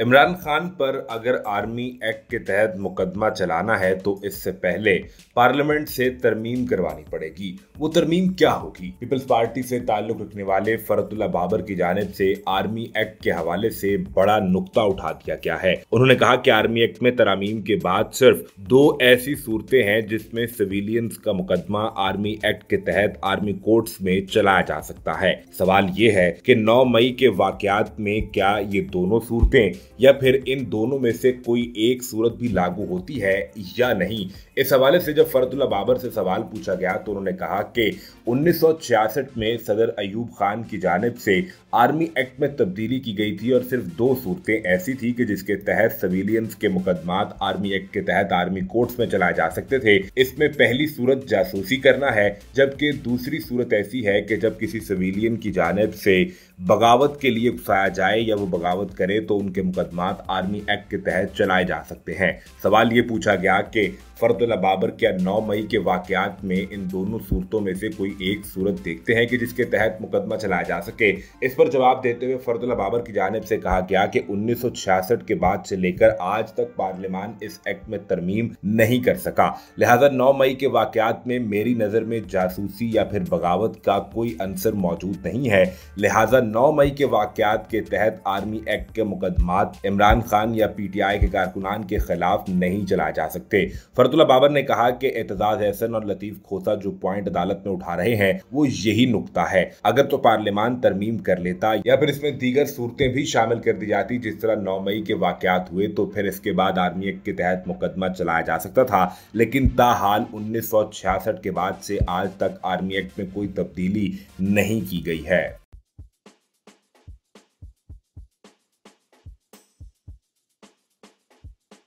इमरान खान पर अगर army act के तहत मुकदमा चलाना है तो इससे पहले पार्लियामेंट से तरमीम करवानी पड़ेगी। वो तरमीम क्या होगी? पीपल्स पार्टी से ताल्लुक रखने वाले फरतुल्ला बाबर की जानब से आर्मी एक्ट के हवाले से बड़ा नुकता उठा दिया गया है। उन्होंने कहा कि आर्मी एक्ट में तरामीम के बाद सिर्फ़ दो ऐसी सूरतें हैं जिसमें सिविलियंस का मुकदमा आर्मी एक्ट के तहत आर्मी कोर्ट्स में चलाया जा सकता है। सवाल ये है कि 9 मई के वाकयात में क्या ये दोनों सूरतें या फिर इन दोनों में से कोई एक सूरत भी लागू होती है या नहीं? इस हवाले से जब फरतुल्ला बाबर से सवाल पूछा गया तो उन्होंने कहा कि 1966 में सदर अयूब खान की जानब से आर्मी एक्ट में तब्दीली की गई थी और सिर्फ़ दो सूरतें ऐसी थी कि जिसके तहत सिविलियंस के मुकदमात आर्मी एक्ट के तहत आर्मी कोर्ट्स में चलाए जा सकते थे। इसमें पहली सूरत जासूसी करना है, जबकि दूसरी सूरत ऐसी है कि जब किसी सिविलियन की जानब से बगावत के लिए उकसाया जाए या वो बगावत करे तो उनके मुकदमात आर्मी एक्ट के तहत चलाए जा सकते हैं। सवाल ये पूछा गया कि फरदुल्ला बाबर क्या नौ मई के वाकयात में इन दोनों सूरतों में से कोई एक सूरत देखते हैं कि जिसके तहत मुकदमा चलाया जा सके? इस पर जवाब देते हुए फरदुल्ला बाबर की जानब से कहा गया कि उन्नीस के बाद से लेकर आज तक पार्लियामान इस एक्ट में तरमीम नहीं कर सका। लिहाजा नौ मई के वाकयात में मेरी नज़र में जासूसी या फिर बगावत का कोई अंसर मौजूद नहीं है। लिहाजा नौ मई के वाकयात के तहत आर्मी एक्ट के मुकदमात इमरान खान या पीटीआई के कारकुनान के खिलाफ नहीं चलाए जा सकते। फरतुल्ला बाबर ने कहा कि एतजाज एहसन और लतीफ खोसा जो पॉइंट अदालत में उठा रहे हैं, वो यही नुकता है। अगर तो पार्लियामान तरमीम कर लेता या फिर इसमें दीगर सूरतें भी शामिल कर दी जाती, जिस तरह नौ मई के वाकत हुए तो फिर इसके बाद आर्मी एक्ट के तहत मुकदमा चलाया जा सकता था। लेकिन ताहाल उन्नीस के बाद से आज तक आर्मी एक्ट में कोई तब्दीली नहीं की गई है।